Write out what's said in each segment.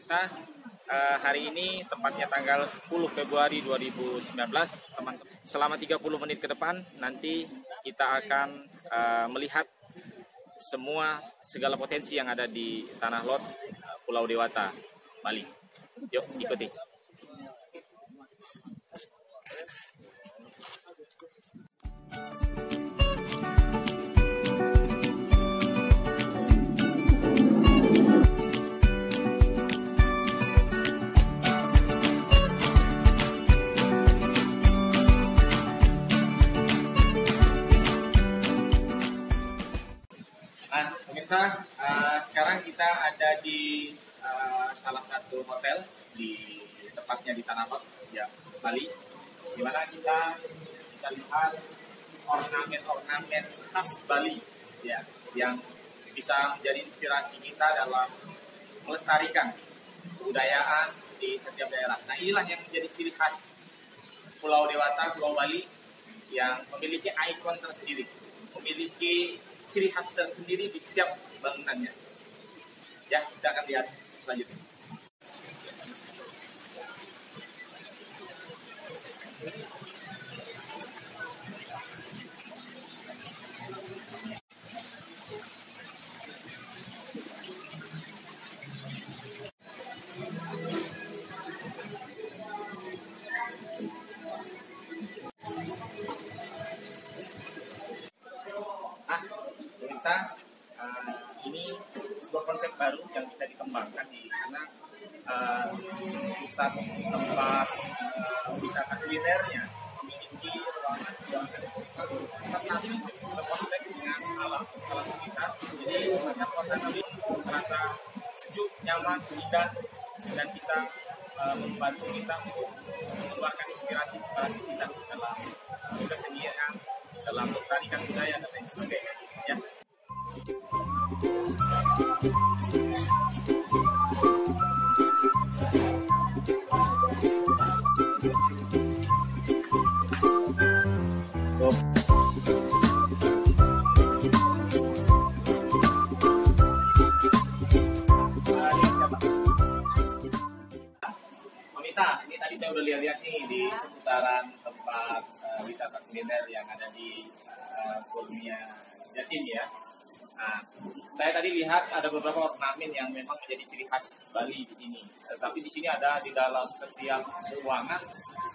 Pemirsa, uh, hari ini tepatnya tanggal 10 Februari 2019, teman-teman. Selama 30 menit ke depan nanti kita akan uh, melihat semua segala potensi yang ada di tanah lot Pulau Dewata, Bali. Yuk, ikuti. Pemirsa, uh, sekarang kita ada di uh, salah satu hotel di tepatnya di Tanah Lot, ya Bali, di mana kita bisa lihat ornamen-ornamen khas Bali, ya, yang bisa menjadi inspirasi kita dalam melestarikan kebudayaan di setiap daerah. Nah inilah yang menjadi ciri khas Pulau Dewata, Pulau Bali yang memiliki ikon tersendiri, memiliki ciri khas tersendiri di setiap bangunannya. Ya, kita akan lihat selanjutnya. Pemirsa uh, ini sebuah konsep baru yang bisa dikembangkan di mana uh, pusat tempat uh, wisata kulinernya memiliki ruangan-ruangan tapi berkonsep dengan alam alam sekitar. Jadi maka suasana ini terasa sejuk nyaman indah dan bisa uh, membantu kita untuk mengeluarkan inspirasi inspirasi kita dalam kesenian dalam melestarikan budaya lihat-lihat nih di seputaran tempat uh, wisata kuliner yang ada di uh, Kurnia Jatim ya. Nah, saya tadi lihat ada beberapa ornamen yang memang menjadi ciri khas Bali di sini. Tetapi di sini ada di dalam setiap ruangan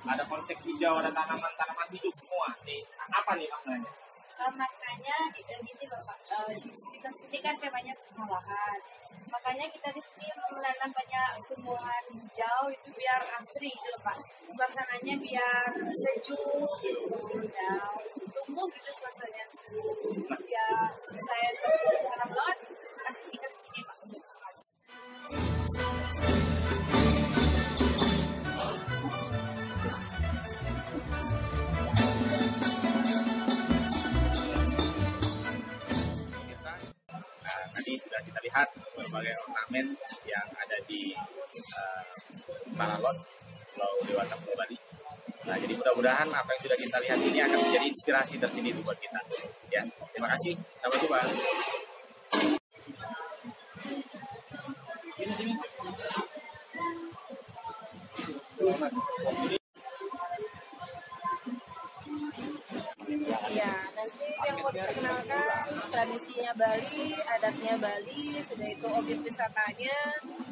ada konsep hijau, ada tanaman-tanaman hidup semua. Nih, apa nih maknanya? Uh, maknanya gini loh Pak, di sini kan temanya persawahan. Makanya kita di sini menanam banyak tumbuhan hijau itu biar asri gitu loh Pak. Suasananya biar sejuk, hijau, tadi sudah kita lihat berbagai ornamen yang ada di uh, Paralon Pulau Dewata Pulau Bali. Nah, jadi mudah-mudahan apa yang sudah kita lihat ini akan menjadi inspirasi tersendiri buat kita. Ya, terima kasih. Sampai jumpa. Sini sini. Iya, nanti yang mau diperkenalkan tradisinya Bali, adatnya Bali, sudah itu objek wisatanya,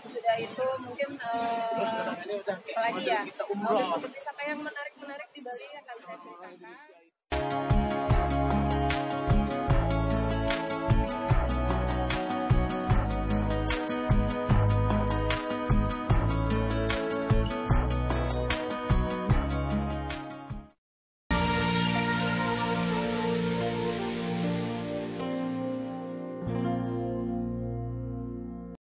sudah itu mungkin uh, apa lagi ya, objek-objek wisata yang menarik-menarik di Bali akan saya ceritakan.